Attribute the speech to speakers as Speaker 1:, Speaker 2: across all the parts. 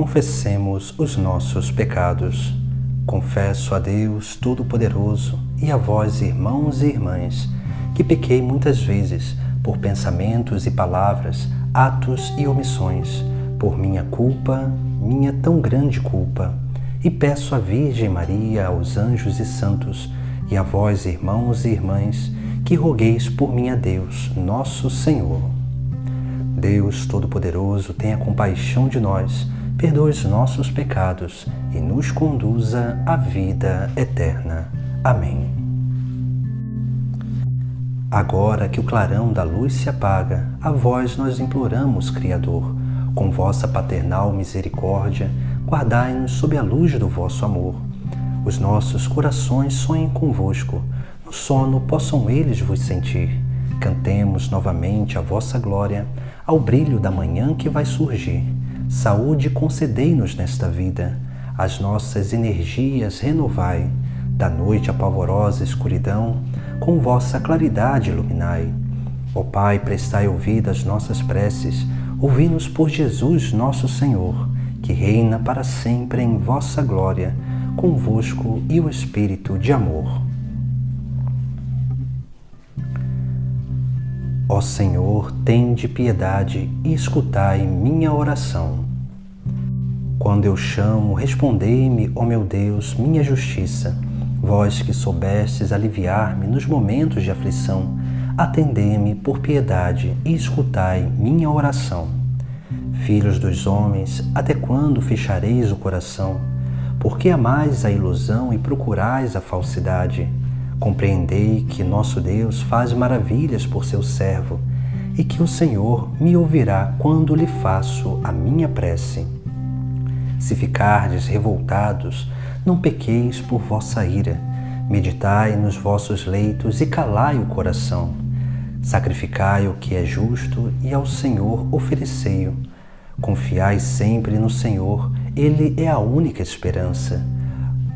Speaker 1: Confessemos os nossos pecados. Confesso a Deus Todo-Poderoso e a vós, irmãos e irmãs, que pequei muitas vezes por pensamentos e palavras, atos e omissões, por minha culpa, minha tão grande culpa. E peço à Virgem Maria, aos anjos e santos, e a vós, irmãos e irmãs, que rogueis por mim a Deus, nosso Senhor. Deus Todo-Poderoso, tenha compaixão de nós perdoe os nossos pecados e nos conduza à vida eterna. Amém. Agora que o clarão da luz se apaga, a vós nós imploramos, Criador, com vossa paternal misericórdia, guardai-nos sob a luz do vosso amor. Os nossos corações sonhem convosco, no sono possam eles vos sentir. Cantemos novamente a vossa glória, ao brilho da manhã que vai surgir Saúde concedei-nos nesta vida, as nossas energias renovai, da noite a pavorosa escuridão, com vossa claridade iluminai. Ó Pai, prestai ouvido às nossas preces, ouvi-nos por Jesus nosso Senhor, que reina para sempre em vossa glória, convosco e o Espírito de amor. Ó Senhor, tende piedade e escutai minha oração. Quando eu chamo, respondei-me, ó meu Deus, minha justiça. Vós que soubestes aliviar-me nos momentos de aflição, atendei-me por piedade e escutai minha oração. Filhos dos homens, até quando fechareis o coração? Porque amais a ilusão e procurais a falsidade? Compreendei que nosso Deus faz maravilhas por seu servo e que o Senhor me ouvirá quando lhe faço a minha prece. Se ficardes revoltados, não pequeis por vossa ira, meditai nos vossos leitos e calai o coração. Sacrificai o que é justo e ao Senhor oferecei-o. Confiai sempre no Senhor, Ele é a única esperança.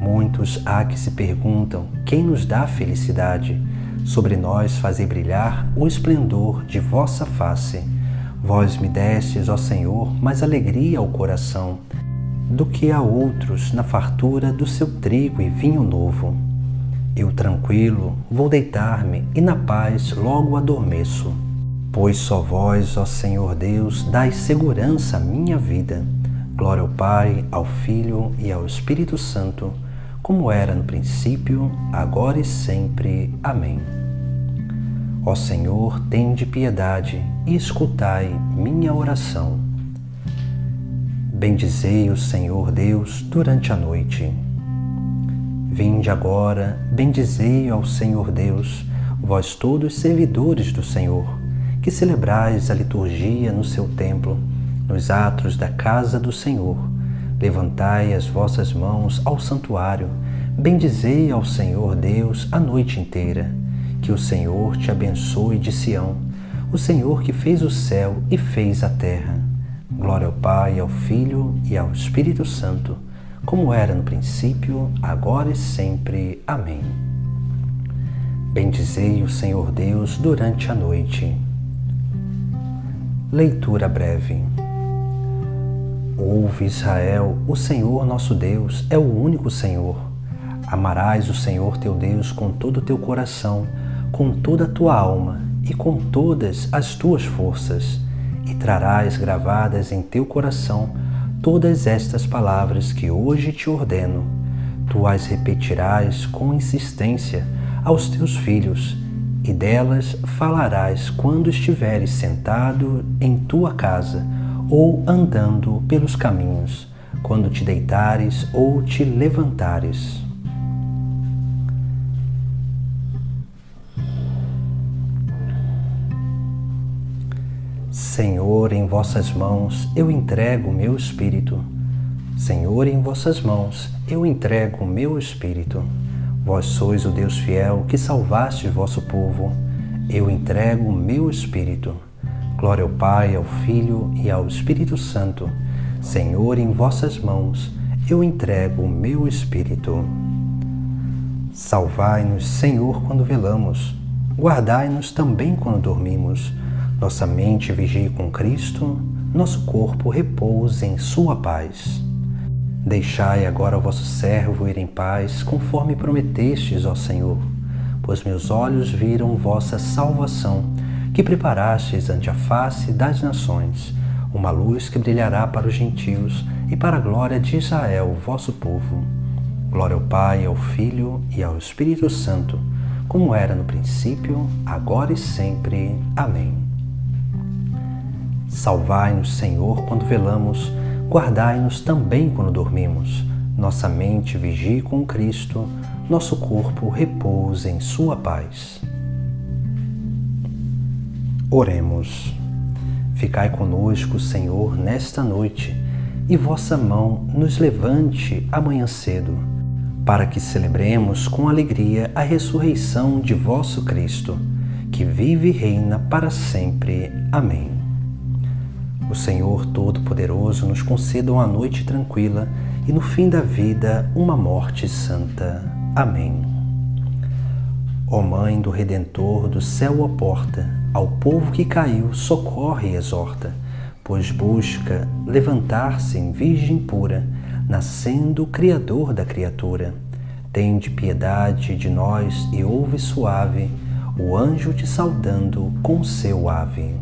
Speaker 1: Muitos há que se perguntam: quem nos dá felicidade? Sobre nós fazei brilhar o esplendor de vossa face. Vós me destes, ó Senhor, mais alegria ao coração do que a outros na fartura do seu trigo e vinho novo. Eu tranquilo vou deitar-me e na paz logo adormeço. Pois só vós, ó Senhor Deus, dais segurança à minha vida. Glória ao Pai, ao Filho e ao Espírito Santo como era no princípio, agora e sempre. Amém. Ó Senhor, tende piedade e escutai minha oração. Bendizei o Senhor Deus durante a noite. Vinde agora, bendizei ao Senhor Deus, vós todos servidores do Senhor, que celebrais a liturgia no seu templo, nos atos da casa do Senhor Levantai as vossas mãos ao santuário, bendizei ao Senhor Deus a noite inteira. Que o Senhor te abençoe de Sião, o Senhor que fez o céu e fez a terra. Glória ao Pai, ao Filho e ao Espírito Santo, como era no princípio, agora e sempre. Amém. Bendizei o Senhor Deus durante a noite. Leitura breve. Ouve, Israel, o Senhor nosso Deus é o único Senhor. Amarás o Senhor teu Deus com todo o teu coração, com toda a tua alma e com todas as tuas forças, e trarás gravadas em teu coração todas estas palavras que hoje te ordeno. Tu as repetirás com insistência aos teus filhos, e delas falarás quando estiveres sentado em tua casa ou andando pelos caminhos, quando te deitares ou te levantares. Senhor, em vossas mãos eu entrego o meu espírito. Senhor, em vossas mãos eu entrego o meu espírito. Vós sois o Deus fiel que salvaste vosso povo. Eu entrego o meu espírito. Glória ao Pai, ao Filho e ao Espírito Santo. Senhor, em vossas mãos eu entrego o meu espírito. Salvai-nos, Senhor, quando velamos. Guardai-nos também quando dormimos. Nossa mente vigie com Cristo, nosso corpo repousa em Sua paz. Deixai agora o vosso servo ir em paz, conforme prometestes, ó Senhor, pois meus olhos viram vossa salvação, que preparastes ante a face das nações, uma luz que brilhará para os gentios e para a glória de Israel, vosso povo. Glória ao Pai, ao Filho e ao Espírito Santo, como era no princípio, agora e sempre. Amém. Salvai-nos, Senhor, quando velamos guardai-nos também quando dormimos. Nossa mente vigie com Cristo, nosso corpo repousa em Sua paz. Oremos. Ficai conosco, Senhor, nesta noite, e vossa mão nos levante amanhã cedo, para que celebremos com alegria a ressurreição de vosso Cristo, que vive e reina para sempre. Amém. O Senhor Todo-Poderoso nos conceda uma noite tranquila e no fim da vida uma morte santa. Amém. Ó Mãe do Redentor, do céu a porta, ao povo que caiu, socorre e exorta, pois busca levantar-se em virgem pura, nascendo o Criador da criatura. Tende piedade de nós e ouve suave o anjo te saudando com seu ave.